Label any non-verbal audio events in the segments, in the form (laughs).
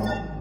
Oh.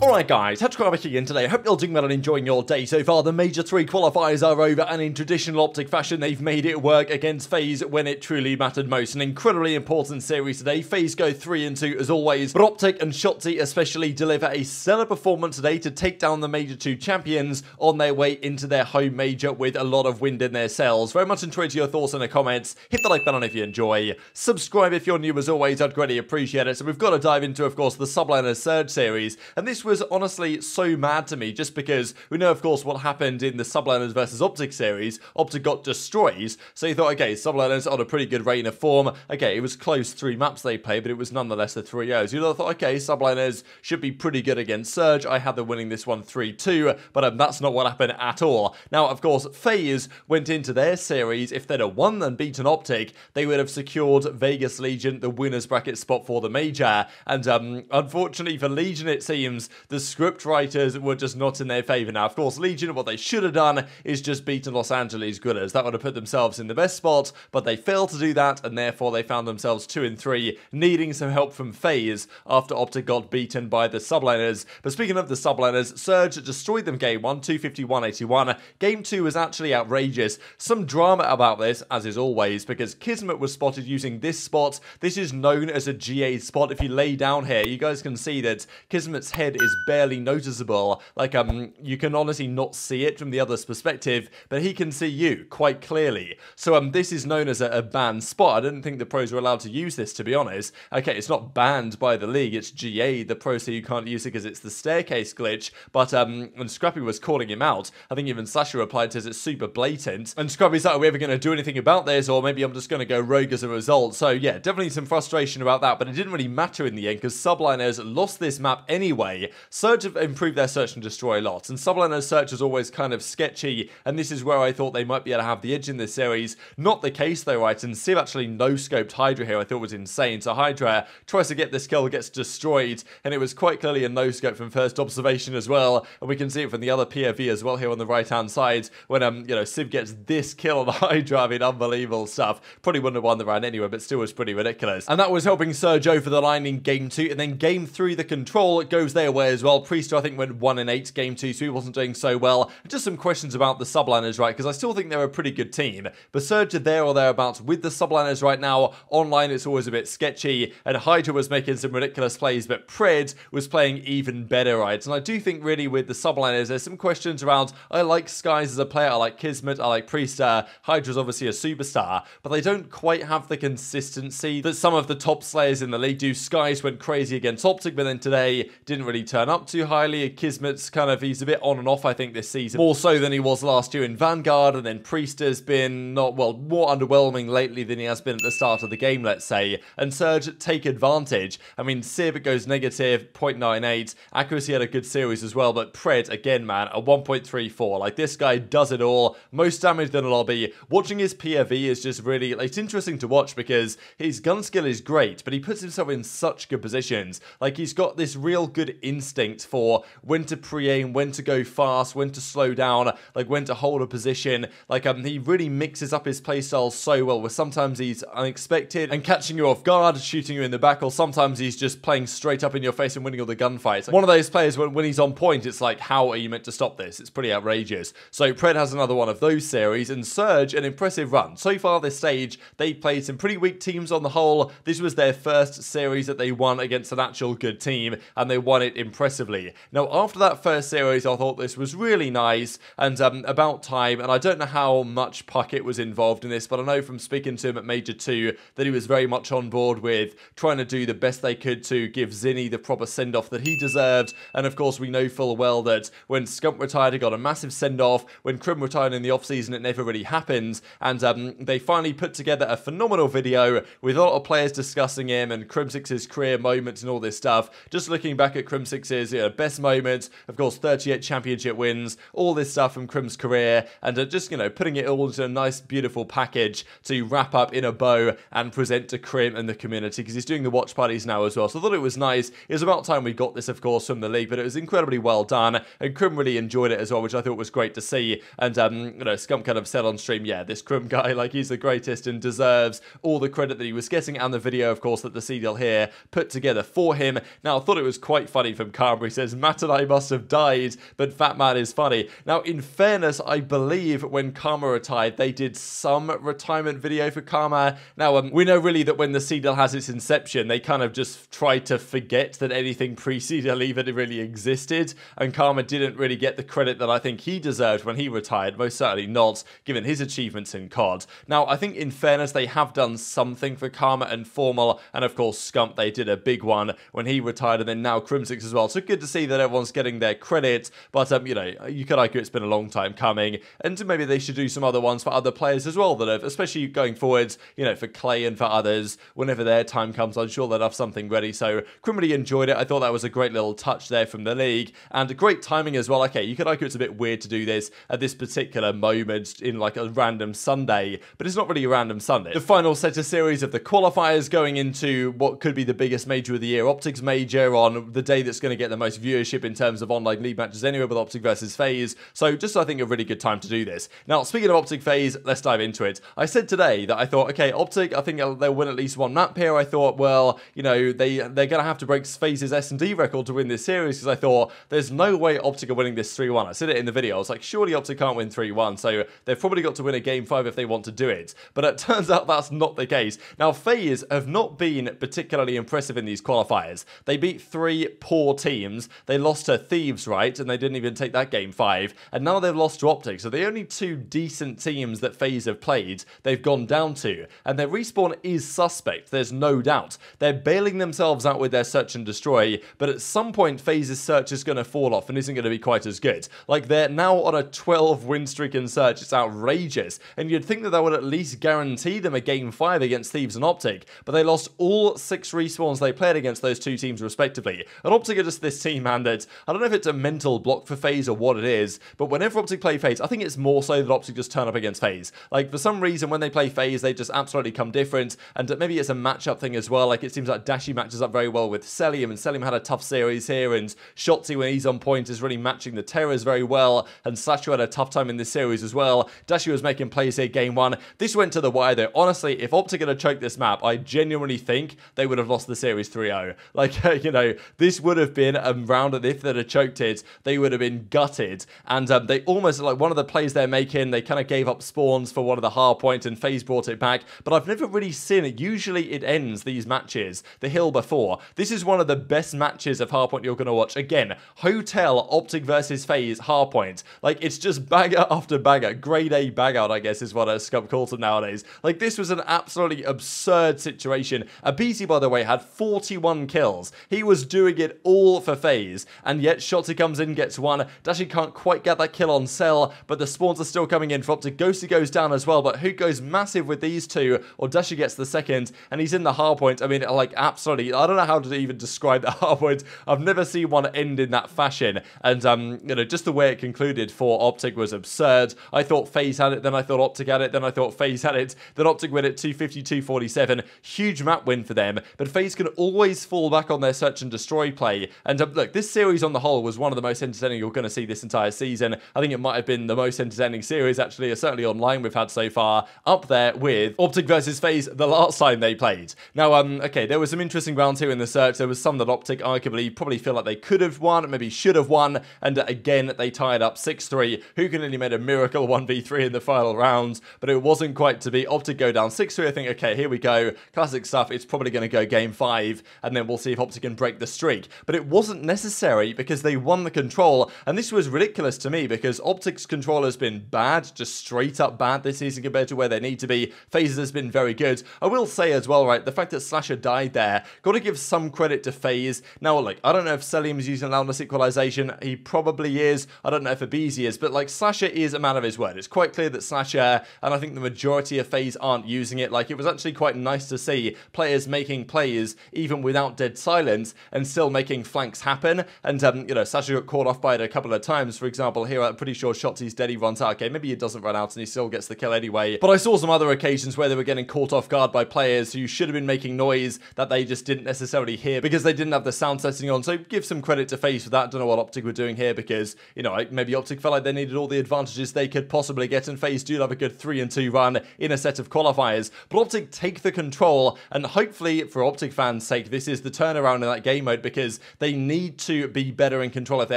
Alright guys, back again today. I hope you're doing well and enjoying your day so far. The Major 3 qualifiers are over and in traditional Optic fashion they've made it work against FaZe when it truly mattered most. An incredibly important series today. FaZe go 3 and 2 as always, but Optic and Shotzzy especially deliver a stellar performance today to take down the Major 2 champions on their way into their home major with a lot of wind in their sails. Very much enjoyed your thoughts in the comments. Hit the like button if you enjoy. Subscribe if you're new as always, I'd greatly appreciate it. So we've got to dive into of course the Subliner Surge series and this was honestly so mad to me just because we know, of course, what happened in the Subliners versus Optic series. Optic got destroyed, so you thought, okay, Subliners on a pretty good reign of form. Okay, it was close three maps they played, but it was nonetheless the 3 0s. You thought, okay, Subliners should be pretty good against Surge. I had them winning this one 3 2, but um, that's not what happened at all. Now, of course, FaZe went into their series. If they'd have won and beaten Optic, they would have secured Vegas Legion the winner's bracket spot for the major. And um, unfortunately for Legion, it seems the script writers were just not in their favour. Now, of course, Legion, what they should have done is just beaten Los Angeles Gunners. That would have put themselves in the best spot, but they failed to do that, and therefore they found themselves 2 and 3, needing some help from FaZe after Optic got beaten by the Subliners. But speaking of the Subliners, Surge destroyed them game 1, 251-81. Game 2 was actually outrageous. Some drama about this, as is always, because Kismet was spotted using this spot. This is known as a GA spot. If you lay down here, you guys can see that Kismet's head is barely barely noticeable. Like, um, you can honestly not see it from the other's perspective, but he can see you quite clearly. So, um, this is known as a, a banned spot. I didn't think the pros were allowed to use this, to be honest. Okay, it's not banned by the league, it's GA. The pros say you can't use it because it's the staircase glitch, but, um, when Scrappy was calling him out, I think even Sasha replied, to says it's super blatant. And Scrappy's like, are we ever going to do anything about this, or maybe I'm just going to go rogue as a result? So, yeah, definitely some frustration about that, but it didn't really matter in the end because Subliners lost this map anyway. Surge have improved their search and destroy a lot, and Subliner's search is always kind of sketchy, and this is where I thought they might be able to have the edge in this series. Not the case though, right? And Sib actually no-scoped Hydra here, I thought was insane. So Hydra tries to get this kill, gets destroyed, and it was quite clearly a no-scope from first observation as well, and we can see it from the other POV as well here on the right-hand side, when, um, you know, Sib gets this kill on the (laughs) Hydra, I mean, unbelievable stuff. Probably wouldn't have won the round anyway, but still was pretty ridiculous. And that was helping Surge over the line in game two, and then game three, the control goes their way as well. Priestahh, I think, went 1 and 8 game 2, so he wasn't doing so well. Just some questions about the subliners, right? Because I still think they're a pretty good team. But Surge are there or thereabouts with the subliners right now. Online, it's always a bit sketchy, and Hydra was making some ridiculous plays, but Pred was playing even better, right? And I do think, really, with the subliners, there's some questions around. I like Skyz as a player, I like Kismet, I like Priestahh. Uh, Hydra's obviously a superstar, but they don't quite have the consistency that some of the top slayers in the league do. Skyz went crazy against Optic, but then today didn't really turn up too highly. Kismet's kind of, he's a bit on and off, I think, this season. More so than he was last year in Vanguard, and then Priest has been not, well, more underwhelming lately than he has been at the start of the game, let's say. And Surge take advantage. I mean, Sib goes negative, 0.98. Accuracy had a good series as well, but Pred, again, man, a 1.34. Like, this guy does it all. Most damage in the lobby. Watching his POV is just really, it's interesting to watch because his gun skill is great, but he puts himself in such good positions. Like, he's got this real good instinct for when to pre-aim, when to go fast, when to slow down, like when to hold a position. Like um, he really mixes up his playstyle so well, where sometimes he's unexpected and catching you off guard, shooting you in the back, or sometimes he's just playing straight up in your face and winning all the gunfights. One of those players when, when he's on point, it's like, how are you meant to stop this? It's pretty outrageous. So Pred has another one of those series, and Surge, an impressive run. So far this stage, they played some pretty weak teams on the whole. This was their first series that they won against an actual good team, and they won it impressively. Now, after that first series, I thought this was really nice and um, about time. And I don't know how much Puckett was involved in this, but I know from speaking to him at Major 2 that he was very much on board with trying to do the best they could to give Zinni the proper send off that he deserved. And of course, we know full well that when Scump retired, he got a massive send off. When Crim retired in the off season, it never really happened. And um, they finally put together a phenomenal video with a lot of players discussing him and Crimsix's career moments and all this stuff. Just looking back at Crimsix Optics' you know, best moments, of course, 38 championship wins, all this stuff from Crim's career, and uh, just, you know, putting it all into a nice, beautiful package to wrap up in a bow and present to Crim and the community, because he's doing the watch parties now as well. So I thought it was nice. It was about time we got this, of course, from the league, but it was incredibly well done, and Crim really enjoyed it as well, which I thought was great to see. And, um, you know, Scump kind of said on stream, yeah, this Crim (laughs) guy, like, he's the greatest and deserves all the credit that he was getting, and the video, of course, that the CDL here put together for him. Now, I thought it was quite funny from Karma. He says, Matt and I must have died, but Fat Man is funny. Now, in fairness, I believe when Karma retired, they did some retirement video for Karma. Now, um, we know really that when the CDL has its inception, they kind of just tried to forget that anything pre-CDL even really existed, and Karma didn't really get the credit that I think he deserved when he retired, most certainly not, given his achievements in COD. Now, I think in fairness, they have done something for Karma and Formal, and of course, Scump, they did a big one when he retired, and then now Crimsix as well. So good to see that everyone's getting their credit, but, um, you know, you could argue it's been a long time coming, and maybe they should do some other ones for other players as well that have, especially going forwards, you know, for Clay and for others, whenever their time comes, I'm sure they'll have something ready. So, criminally enjoyed it. I thought that was a great little touch there from the league, and a great timing as well. Okay, you could argue it's a bit weird to do this at this particular moment in like a random Sunday, but it's not really a random Sunday. The final set of series of the qualifiers going into what could be the biggest major of the year, Optics Major, on the day that's going to get the most viewership in terms of online league matches anyway with Optic versus FaZe. So, just I think a really good time to do this. Now, speaking of Optic FaZe, let's dive into it. I said today that I thought, okay, Optic, I think they'll win at least one map here. I thought, well, you know, they they're going to have to break FaZe's S&D record to win this series because I thought there's no way Optic are winning this 3-1. I said it in the video. I was like, surely Optic can't win 3-1, so they've probably got to win a game 5 if they want to do it. But it (laughs) turns out that's not the case. Now, FaZe have not been particularly impressive in these qualifiers. They beat three poor teams. They lost to Thieves, right? And they didn't even take that game 5. And now they've lost to Optic. So the only two decent teams that FaZe have played, they've gone down to. And their respawn is suspect, there's no doubt. They're bailing themselves out with their search and destroy, but at some point FaZe's search is going to fall off and isn't going to be quite as good. Like they're now on a 12 win streak in search, it's outrageous. And you'd think that that would at least guarantee them a game 5 against Thieves and Optic, but they lost all six respawns they played against those two teams respectively. And Optic are just this team, man, that I don't know if it's a mental block for FaZe or what it is, but whenever Optic play FaZe, I think it's more so that Optic just turn up against FaZe. Like for some reason when they play FaZe, they just absolutely come different, and maybe it's a matchup thing as well. Like it seems like Dashy matches up very well with Cellium, and Cellium had a tough series here, and Shotzzy when he's on point is really matching the Terrors very well, and Slasher had a tough time in this series as well. Dashy was making plays here game one. This went to the wire though. Honestly, if Optic had choked this map, I genuinely think they would have lost the series 3-0. Like, (laughs) you know, this would have been a round that if they'd have choked it, they would have been gutted. And um, they almost, like one of the plays they're making, they kind of gave up spawns for one of the hard points and FaZe brought it back. But I've never really seen it. Usually it ends these matches, the hill before. This is one of the best matches of hardpoint you're going to watch. Again, Hotel, Optic versus FaZe, hardpoint. Like, it's just bagger (laughs) after bagger. Grade A bag out, I guess, is what a Scump calls it nowadays. Like, this was an absolutely absurd situation. aBeZy, by the way, had 41 kills. He was doing it all for FaZe. And yet, Shotzzy comes in, gets one. Dashy can't quite get that kill on Cell, but the spawns are still coming in for Optic. Ghosty goes down as well, but who goes massive with these two? Or Dashy gets the second, and he's in the hardpoint. I mean, like, absolutely. I don't know how to even describe the (laughs) hardpoint. I've never seen one end in that fashion. And, um, you know, just the way it concluded for Optic was absurd. I thought FaZe had it, then I thought Optic had it, then I thought FaZe had it, then Optic win it 252-47. Huge map win for them, but FaZe can always fall back on their search and destroy play. And um, look, this series on the whole was one of the most entertaining you're going to see this entire season. I think it might have been the most entertaining series, actually, certainly online we've had so far, up there with Optic versus FaZe the last time they played. Now, um, okay, there was some interesting rounds here in the search. There was some that Optic arguably probably feel like they could have won, maybe should have won, and uh, again, they tied up 6-3. Who can only made a miracle 1v3 in the final rounds, but it wasn't quite to be. Optic go down 6-3. I think, okay, here we go. Classic stuff. It's probably going to go game 5, and then we'll see if Optic can break the streak. But it wasn't necessary because they won the control, and this was ridiculous to me because Optic's control has been bad, just straight up bad this season compared to where they need to be. FaZe has been very good. I will say as well, right, the fact that Slasher died there, got to give some credit to FaZe. Now, like, I don't know if Cellium's using loudness equalization. He probably is. I don't know if aBeZy is, but like Slasher is a man of his word. It's quite clear that Slasher, and I think the majority of FaZe aren't using it. Like, it was actually quite nice to see players making plays even without dead silence and still making flanks happen, and, um, you know, Slasher got caught off by it a couple of times. For example, here I'm pretty sure Shotzzy's dead, he runs out. Okay, maybe he doesn't run out and he still gets the kill anyway. But I saw some other occasions where they were getting caught off guard by players who should have been making noise that they just didn't necessarily hear because they didn't have the sound setting on. So give some credit to FaZe for that. Don't know what Optic were doing here because, you know, maybe Optic felt like they needed all the advantages they could possibly get, and FaZe do have a good 3 and 2 run in a set of qualifiers. But Optic take the control, and hopefully, for Optic fans' sake, this is the turnaround in that game mode because they need to be better in control if they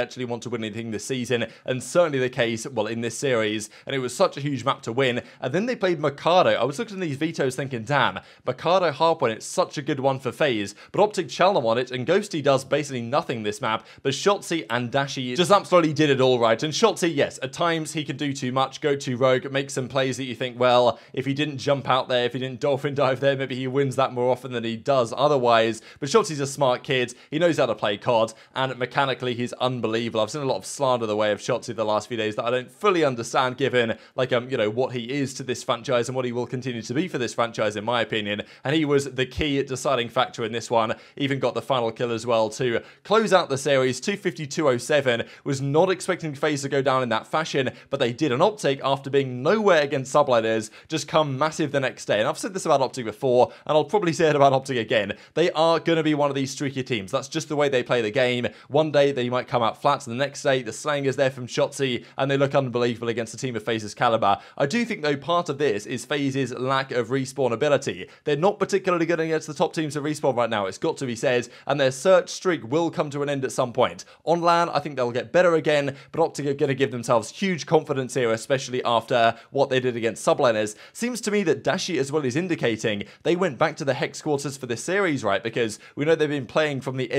actually want to win anything this season, and certainly the case, well, in this series. And it was such a huge map to win. And then they played Mercado. I was looking at these vetoes thinking, damn, Mercado harp on it's such a good one for FaZe, but Optic challenge on it, and Ghosty does basically nothing this map, but Shotzzy and Dashy just absolutely did it all right. And Shotzzy, yes, at times he can do too much, go too rogue, make some plays that you think, well, if he didn't jump out there, if he didn't dolphin dive there, maybe he wins that more often than he does otherwise. But Shotzzy's a smart kid, he knows how to play COD, and mechanically he's unbelievable. I've seen a lot of slander the way of Shotzzy the last few days that I don't fully understand given, like, um, you know, what he is to this franchise and what he will continue to be for this franchise, in my opinion. And he was the key deciding factor in this one, even got the final kill as well to close out the series. 252.07 was not expecting FaZe to go down in that fashion, but they did. An Optic, after being nowhere against subliners, just come massive the next day. And I've said this about Optic before, and I'll probably say it about Optic again. They are going to be one of these streaky teams. That's just the way they play the game. One day they might come out flat, and the next day the slang is there from Shotzzy, and they look unbelievable against a team of FaZe's caliber. I do think, though, part of this is FaZe's lack of respawn ability. They're not particularly good against the top teams of respawn right now, it's got to be said, and their search streak will come to an end at some point. On LAN, I think they'll get better again, but Optic are going to give themselves huge confidence here, especially after what they did against subliners. Seems to me that Dashy as well is indicating they went back to the Hecz quarters for this series, right? Because we know they've been playing from the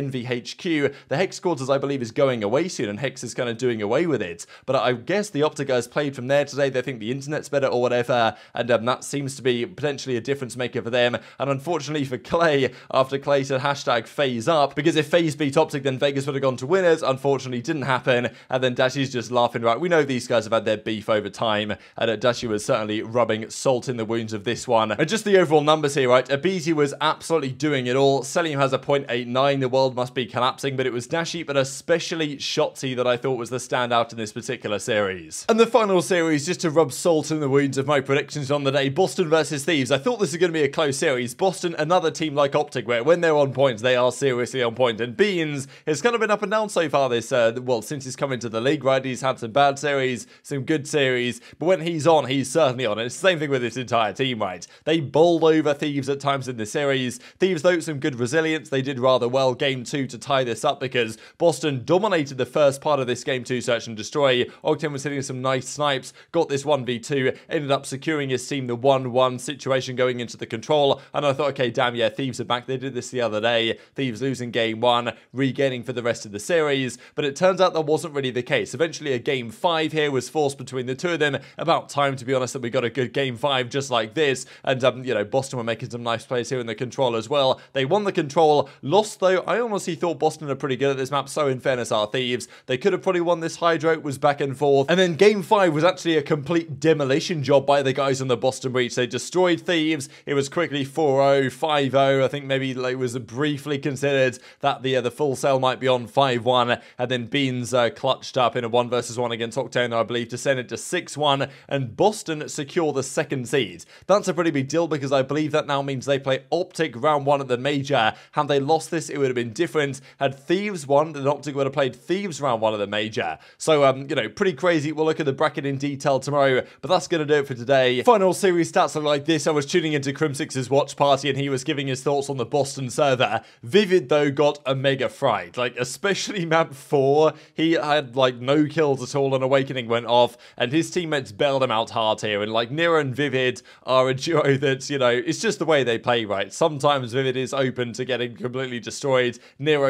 NVHQ. The Hecz quarters, I believe, is going away soon, and Hecz is kind of doing away with it. But I guess the Optic guys played from there today. They think the internet's better or whatever, and um, that seems to be potentially a difference maker for them. And unfortunately for Clay, after Clay said hashtag FaZe up, because if FaZe beat Optic, then Vegas would have gone to winners. Unfortunately, didn't happen. And then Dashy's just laughing, right? We know these guys have had their beef over time, and uh, Dashy was certainly rubbing salt in the wounds of this one. And just the overall numbers here, right? aBeZy was absolutely doing it all. Cellium has a 0.89. The world must be but it was Dashy, but especially Shotzzy that I thought was the standout in this particular series. And the final series, just to rub salt in the wounds of my predictions on the day, Boston versus Thieves. I thought this was going to be a close series. Boston, another team like Optic, where when they're on point, they are seriously on point. And Beans has kind of been up and down so far this, uh, well, since he's come into the league, right? He's had some bad series, some good series, but when he's on, he's certainly on. And it's the same thing with this entire team, right? They bowled over Thieves at times in the series. Thieves, though, some good resilience. They did rather well game two to tie this up because Boston dominated the first part of this game two, search and destroy. Octane was hitting some nice snipes, got this 1v2, ended up securing his team the 1-1 situation going into the control. And I thought, okay, damn, yeah, Thieves are back. They did this the other day. Thieves losing game one, regaining for the rest of the series. But it turns out that wasn't really the case. Eventually, a game five here was forced between the two of them. About time, to be honest, that we got a good game five just like this. And, um, you know, Boston were making some nice plays here in the control as well. They won the control, lost though. I honestly thought Boston are pretty good at this map. So, in fairness, are Thieves. They could have probably won this Hydro. It was back and forth. And then game five was actually a complete demolition job by the guys on the Boston Breach. They destroyed Thieves. It was quickly 4-0, 5-0. I think maybe it was briefly considered that the uh, the full sale might be on 5-1. And then Beans uh, clutched up in a 1 versus 1 against Octane, I believe, to send it to 6-1. And Boston secure the second seed. That's a pretty big deal because I believe that now means they play Optic round one at the Major. Had they lost this, it would have been different. Had Thieves won, then Optic would have played Thieves round one of the Major. So, um, you know, pretty crazy. We'll look at the bracket in detail tomorrow, but that's going to do it for today. Final series stats look like this. I was tuning into Crimsix's watch party and he was giving his thoughts on the Boston server. Vivid, though, got a mega fright. Like, especially (laughs) map 4, he had, like, no kills at all and Owakening went off, and his teammates bailed him out hard here. And, like, Nero and Vivid are a (laughs) duo that, you know, it's just the way they play, right? Sometimes Vivid is open to getting completely destroyed.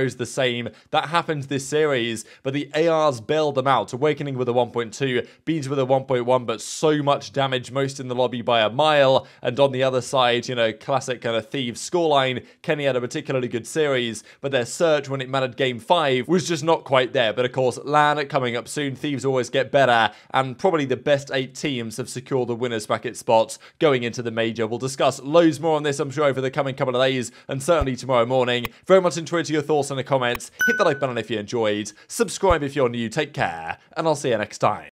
The same. That happened this series, but the ARs bailed them out. Owakening with a 1.2, Beans with a 1.1, but so much damage, most in the lobby by a mile. And on the other side, you know, classic kind of Thieves scoreline. Kenny had a particularly good series, but their search when it mattered game 5 was just not quite there. But of course, LAN coming up soon. Thieves always get better, and probably the best eight teams have secured the winners bracket spots going into the major. We'll discuss loads more on this, I'm sure, over the coming couple of days, and certainly tomorrow morning. Very much enjoyed your thoughts in the comments, hit the like button if you enjoyed, subscribe if you're new, take care, and I'll see you next time.